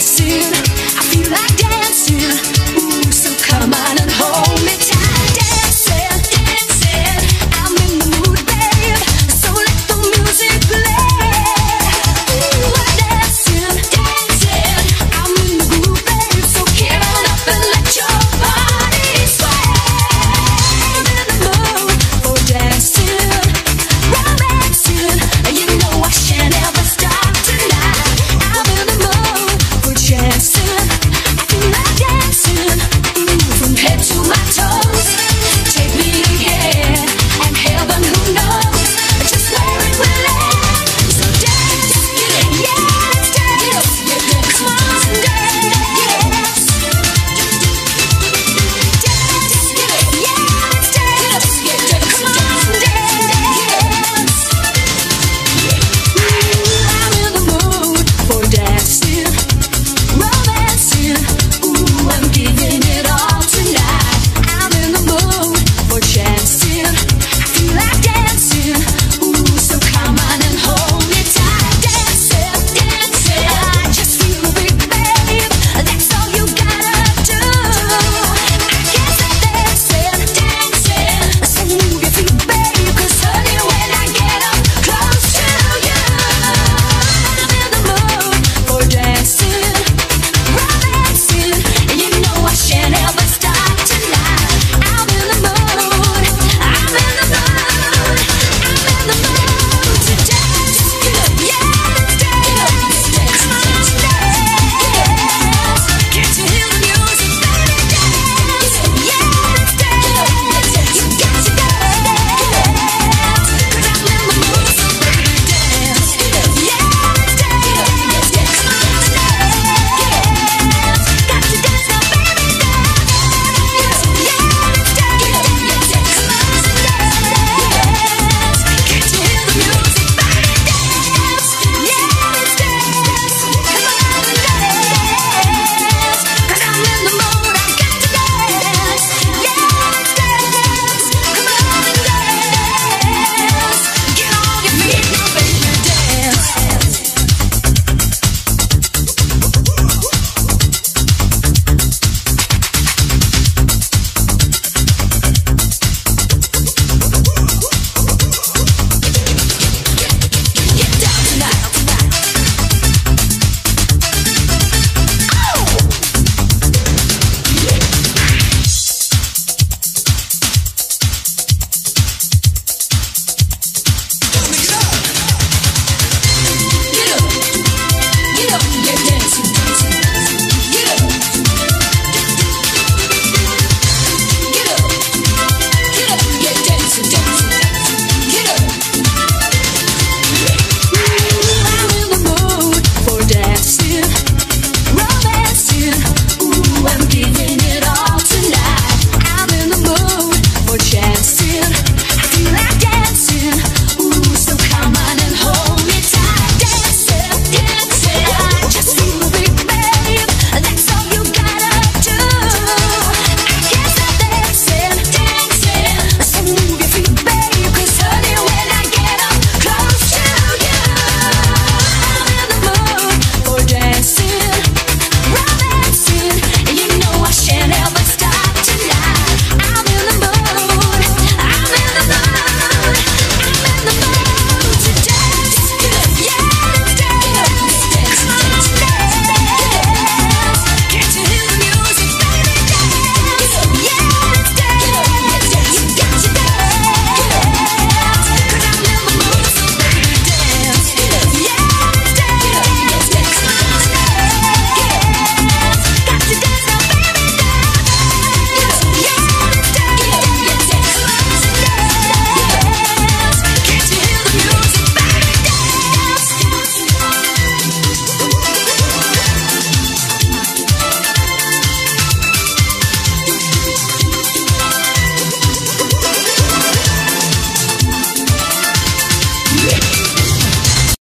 wasted